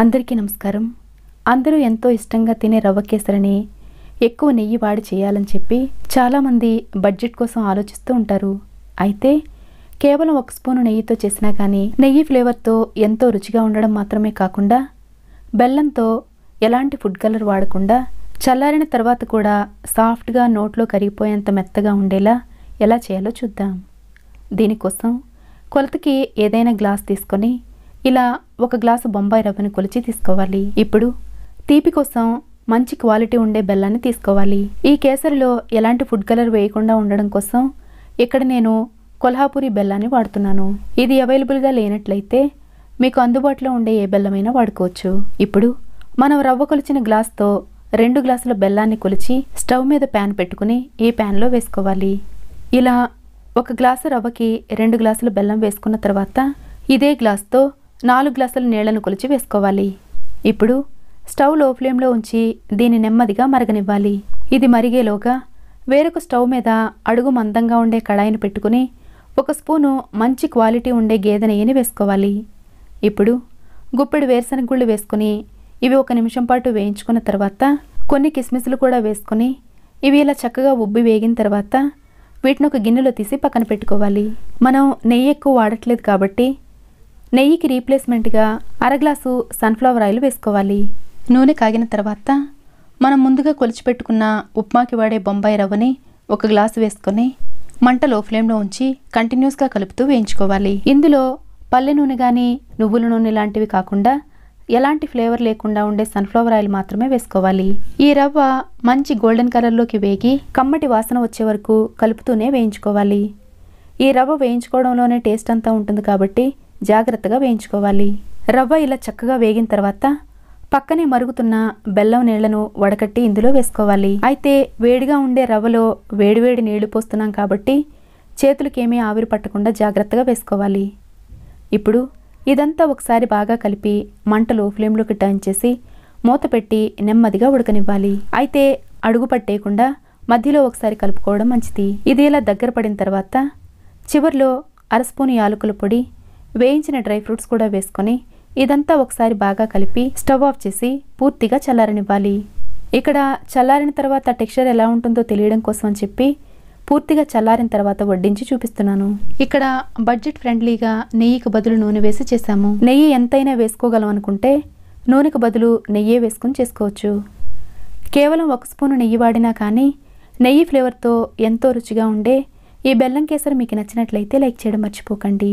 అందరికీ నమస్కారం. అందరూ ఎంతో ఇష్టంగా తినే రవ్వ కేసరిని ఎక్కువ నెయ్యి వాడి చేయాలని చెప్పి చాలామంది బడ్జెట్ కోసం ఆలోచిస్తూ ఉంటారు. అయితే కేవలం ఒక స్పూను నెయ్యితో చేసినా కానీ నెయ్యి ఫ్లేవర్తో ఎంతో రుచిగా ఉండడం మాత్రమే కాకుండా బెల్లంతో ఎలాంటి ఫుడ్ కలర్ వాడకుండా చల్లారిన తర్వాత కూడా సాఫ్ట్గా నోట్లో కరిగిపోయేంత మెత్తగా ఉండేలా ఎలా చేయాలో చూద్దాం. దీనికోసం కొలతకి ఏదైనా గ్లాస్ తీసుకొని ఇలా ఒక గ్లాసు బొంబాయి రవ్వను కొలిచి తీసుకోవాలి. ఇప్పుడు తీపి కోసం మంచి క్వాలిటీ ఉండే బెల్లాన్ని తీసుకోవాలి. ఈ కేసరిలో ఎలాంటి ఫుడ్ కలర్ వేయకుండా ఉండడం కోసం ఇక్కడ నేను కొల్హాపూరి బెల్లాన్ని వాడుతున్నాను. ఇది అవైలబుల్గా లేనట్లయితే మీకు అందుబాటులో ఉండే ఏ బెల్లమైనా వాడుకోవచ్చు. ఇప్పుడు మనం రవ్వ కొలిచిన గ్లాస్తో రెండు గ్లాసుల బెల్లాన్ని కొలిచి స్టవ్ మీద ప్యాన్ పెట్టుకుని ఈ ప్యాన్లో వేసుకోవాలి. ఇలా ఒక గ్లాసు రవ్వకి రెండు గ్లాసుల బెల్లం వేసుకున్న తర్వాత ఇదే గ్లాస్తో నాలుగు గ్లాసుల నీళ్ళను కొలిచి వేసుకోవాలి. ఇప్పుడు స్టవ్లో ఫ్లేమ్లో ఉంచి దీన్ని నెమ్మదిగా మరగనివ్వాలి. ఇది మరిగేలోగా వేరొక స్టవ్ మీద అడుగు మందంగా ఉండే కడాయిని పెట్టుకుని ఒక స్పూను మంచి క్వాలిటీ ఉండే గేదె నెయ్యిని వేసుకోవాలి. ఇప్పుడు గుప్పెడు వేరుశనగ గుళ్ళు వేసుకుని ఇవి ఒక నిమిషం పాటు వేయించుకున్న తర్వాత కొన్ని కిస్మిస్లు కూడా వేసుకుని ఇవి ఇలా చక్కగా ఉబ్బి వేగిన తర్వాత వీటిని ఒక గిన్నెలో తీసి పక్కన పెట్టుకోవాలి. మనం నెయ్యి ఎక్కువ వాడట్లేదు కాబట్టి నెయ్యికి రీప్లేస్మెంట్గా అర గ్లాసు సన్ఫ్లవర్ ఆయిల్ వేసుకోవాలి. నూనె కాగిన తర్వాత మనం ముందుగా కొలిచిపెట్టుకున్న ఉప్మాకి వాడే బొంబాయి రవ్వని ఒక గ్లాసు వేసుకొని మంట లో ఫ్లేమ్లో ఉంచి కంటిన్యూస్గా కలుపుతూ వేయించుకోవాలి. ఇందులో పల్లె నూనె కానీ నువ్వుల నూనె లాంటివి కాకుండా ఎలాంటి ఫ్లేవర్ లేకుండా ఉండే సన్ఫ్లవర్ ఆయిల్ మాత్రమే వేసుకోవాలి. ఈ రవ్వ మంచి గోల్డెన్ కలర్లోకి వేగి కమ్మటి వాసన వచ్చే వరకు కలుపుతూనే వేయించుకోవాలి. ఈ రవ్వ వేయించుకోవడంలోనే టేస్ట్ అంతా ఉంటుంది కాబట్టి జాగ్రత్తగా వేయించుకోవాలి. రవ్వ ఇలా చక్కగా వేగిన తర్వాత పక్కనే మరుగుతున్న బెల్లం నీళ్ళను వడకట్టి ఇందులో వేసుకోవాలి. అయితే వేడిగా ఉండే రవ్వలో వేడివేడి నీళ్ళు పోస్తున్నాం కాబట్టి చేతులకేమీ ఆవిరి పట్టకుండా జాగ్రత్తగా వేసుకోవాలి. ఇప్పుడు ఇదంతా ఒకసారి బాగా కలిపి మంటలు ఫ్లేమ్లోకి టర్న్ చేసి మూత పెట్టి నెమ్మదిగా ఉడకనివ్వాలి. అయితే అడుగు పట్టేయకుండా మధ్యలో ఒకసారి కలుపుకోవడం మంచిది. ఇది ఇలా దగ్గర పడిన తర్వాత చివర్లో అర స్పూన్ యాలకుల పొడి వేయించిన డ్రై ఫ్రూట్స్ కూడా వేసుకొని ఇదంతా ఒకసారి బాగా కలిపి స్టవ్ ఆఫ్ చేసి పూర్తిగా చల్లారనివ్వాలి. ఇక్కడ చల్లారిన తర్వాత టెక్స్చర్ ఎలా ఉంటుందో తెలియడం కోసం అని చెప్పి పూర్తిగా చల్లారిన తర్వాత వడ్డించి చూపిస్తున్నాను. ఇక్కడ బడ్జెట్ ఫ్రెండ్లీగా నెయ్యికి బదులు నూనె వేసి చేశాము. నెయ్యి ఎంతైనా వేసుకోగలం అనుకుంటే నూనెకు బదులు నెయ్యే వేసుకుని చేసుకోవచ్చు. కేవలం ఒక స్పూను నెయ్యి వాడినా కానీ నెయ్యి ఫ్లేవర్తో ఎంతో రుచిగా ఉండే ఈ బెల్లం కేసరి మీకు నచ్చినట్లయితే లైక్ చేయడం మర్చిపోకండి.